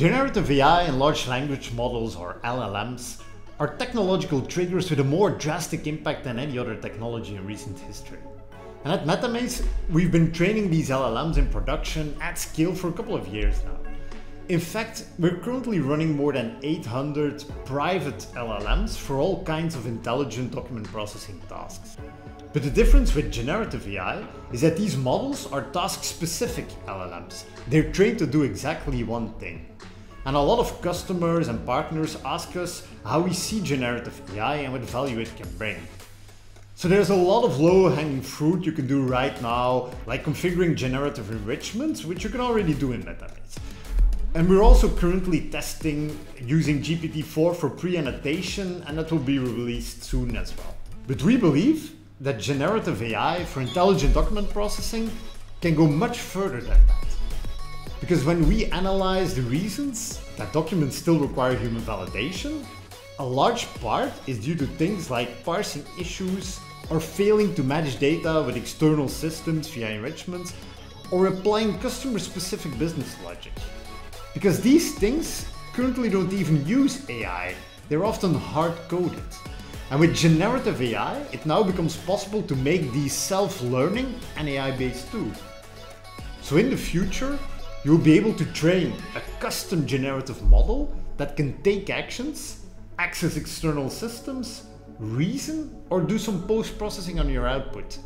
Generative AI and large language models, or LLMs, are technological triggers with a more drastic impact than any other technology in recent history. And at MetaMaze, we've been training these LLMs in production at scale for a couple of years now. In fact, we're currently running more than 800 private LLMs for all kinds of intelligent document processing tasks. But the difference with generative AI is that these models are task-specific LLMs. They're trained to do exactly one thing. And a lot of customers and partners ask us how we see generative AI and what value it can bring. So there's a lot of low-hanging fruit you can do right now, like configuring generative enrichment, which you can already do in MetaMaze. And we're also currently testing using GPT-4 for pre-annotation, and that will be released soon as well. But we believe that generative AI for intelligent document processing can go much further than that. Because when we analyze the reasons that documents still require human validation, a large part is due to things like parsing issues or failing to match data with external systems via enrichment or applying customer-specific business logic. Because these things currently don't even use AI, they're often hard-coded. And with generative AI, it now becomes possible to make these self-learning and AI-based too. So in the future, you'll be able to train a custom generative model that can take actions, access external systems, reason, or do some post-processing on your output.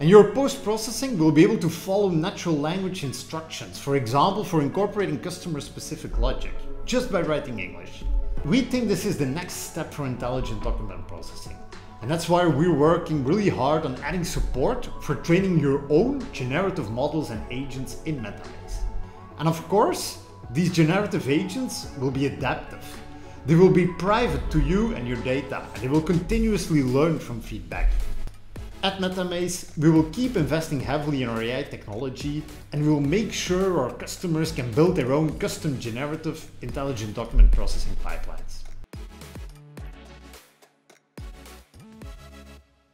And your post-processing will be able to follow natural language instructions, for example, for incorporating customer-specific logic, just by writing English. We think this is the next step for intelligent document processing. And that's why we're working really hard on adding support for training your own generative models and agents in MetaMaze. And of course, these generative agents will be adaptive. They will be private to you and your data, and they will continuously learn from feedback. At MetaMaze, we will keep investing heavily in our AI technology and we will make sure our customers can build their own custom generative intelligent document processing pipelines.